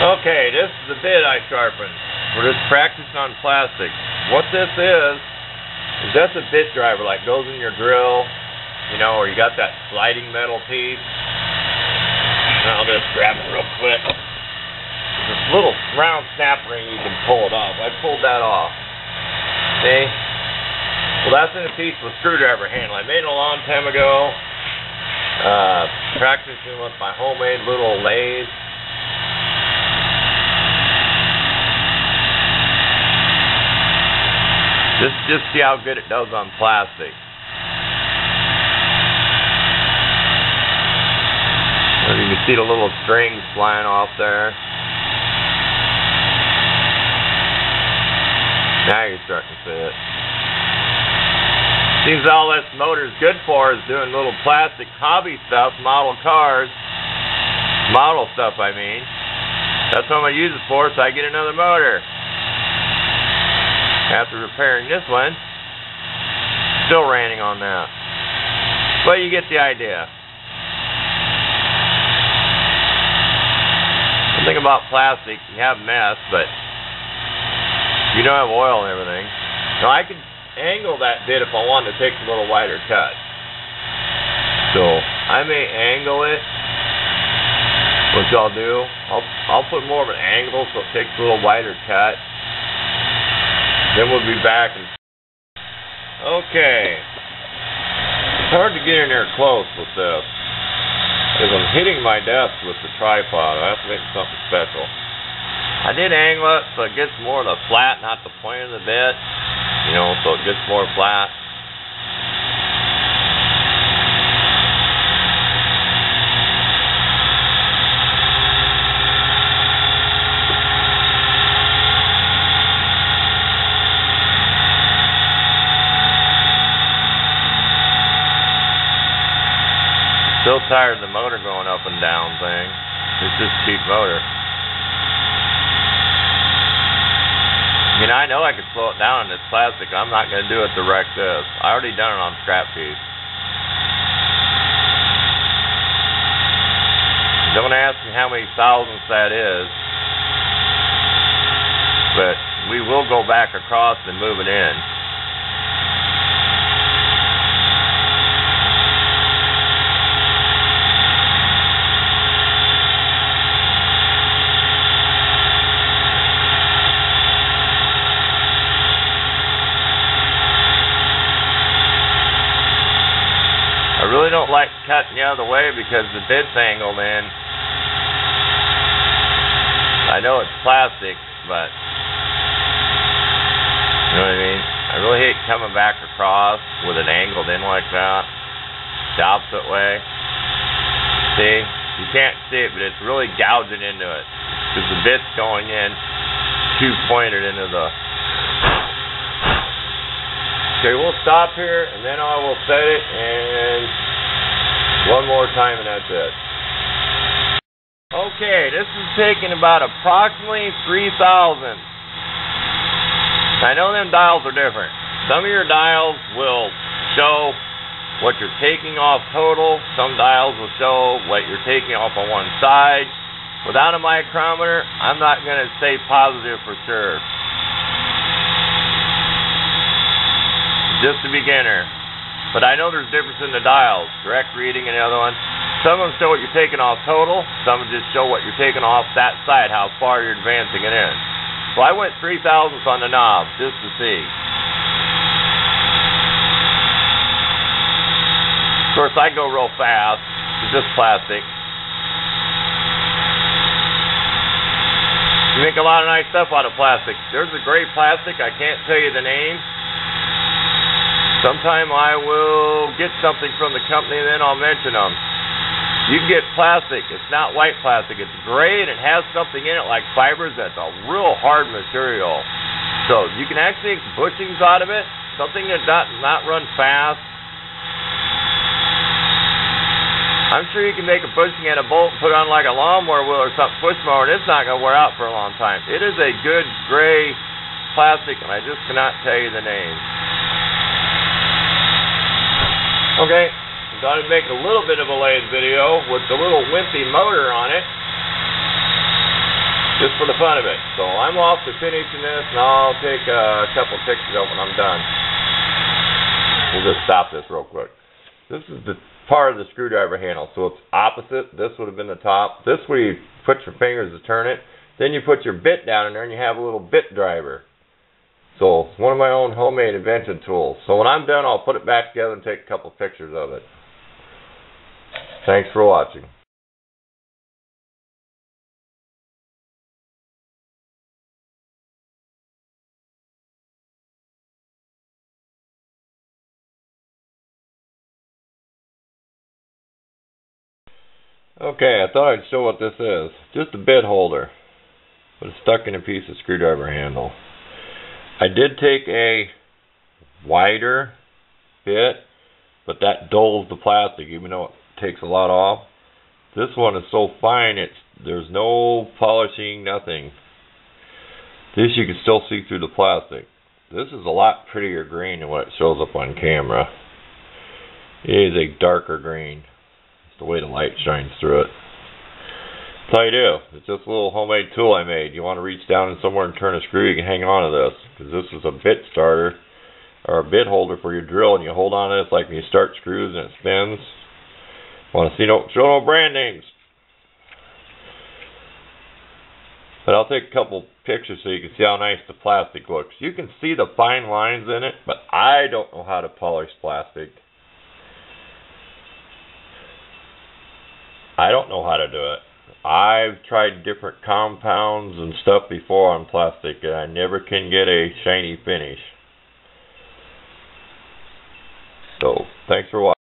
Okay, this is the bit I sharpened. We're just practicing on plastic. What this is, is that's a bit driver, like goes in your drill, you know, or you got that sliding metal piece. I'll just grab it real quick. This little round snap ring, you can pull it off. I pulled that off. See? Well, that's in a piece with screwdriver handle. I made it a long time ago. Uh, practicing with my homemade little lathe. Just just see how good it does on plastic. you can see the little strings flying off there. Now you're starting to see it. Seems all this motor's good for is doing little plastic hobby stuff, model cars. Model stuff, I mean. That's what I'm going to use it for, so I get another motor. After repairing this one, still raining on that. But you get the idea. The thing about plastic, you have mess, but you don't have oil and everything. Now I could angle that bit if I wanted to take a little wider cut. So I may angle it, which I'll do. I'll I'll put more of an angle so it takes a little wider cut. Then we'll be back. Okay. It's hard to get in there close with this. Because I'm hitting my desk with the tripod. I have to make something special. I did angle it so it gets more of the flat, not the point of the bit. You know, so it gets more flat. Still tired of the motor going up and down thing. It's just cheap motor. I mean, I know I could slow it down and it's plastic. I'm not going to do it to wreck this. I already done it on scrap piece. Don't ask me how many thousandths that is. But we will go back across and move it in. Really don't like cutting out the other way because the bit's angled in. I know it's plastic, but you know what I mean? I really hate coming back across with it angled in like that. The opposite way. See? You can't see it, but it's really gouging into it. Because the bit's going in too pointed into the Okay, we'll stop here, and then I will set it, and one more time, and that's it. Okay, this is taking about approximately 3,000. I know them dials are different. Some of your dials will show what you're taking off total. Some dials will show what you're taking off on one side. Without a micrometer, I'm not going to say positive for sure. just a beginner. But I know there's a difference in the dials, direct reading and the other one. Some of them show what you're taking off total. Some just show what you're taking off that side, how far you're advancing it in. So I went three thousandths on the knob just to see. Of course, I go real fast. It's just plastic. You make a lot of nice stuff out of plastic. There's a great plastic. I can't tell you the name. Sometime I will get something from the company and then I'll mention them. You can get plastic. It's not white plastic. It's gray and it has something in it like fibers that's a real hard material. So you can actually make bushings out of it. Something that not not run fast. I'm sure you can make a bushing and a bolt and put on like a lawnmower wheel or something push mower and it's not going to wear out for a long time. It is a good gray plastic and I just cannot tell you the name. Okay, I'm going to make a little bit of a lathe video with the little wimpy motor on it. just for the fun of it. So I'm off to finishing this, and I'll take a couple pictures of when I'm done. We'll just stop this real quick. This is the part of the screwdriver handle, so it's opposite. This would have been the top. This where you put your fingers to turn it. Then you put your bit down in there, and you have a little bit driver. So one of my own homemade invention tools. So when I'm done, I'll put it back together and take a couple pictures of it. Thanks for watching. Okay, I thought I'd show what this is. Just a bit holder, but it's stuck in a piece of screwdriver handle. I did take a wider bit, but that dulls the plastic, even though it takes a lot off. This one is so fine, it's there's no polishing, nothing. This you can still see through the plastic. This is a lot prettier green than what it shows up on camera. It is a darker green It's the way the light shines through it. That's how you do. It's just a little homemade tool I made. You want to reach down in somewhere and turn a screw, you can hang on to this. Because this is a bit starter, or a bit holder for your drill, and you hold on to it. It's like when you start screws and it spins. Want to see no, show no brand names. But I'll take a couple pictures so you can see how nice the plastic looks. You can see the fine lines in it, but I don't know how to polish plastic. I don't know how to do it. I've tried different compounds and stuff before on plastic, and I never can get a shiny finish. So, thanks for watching.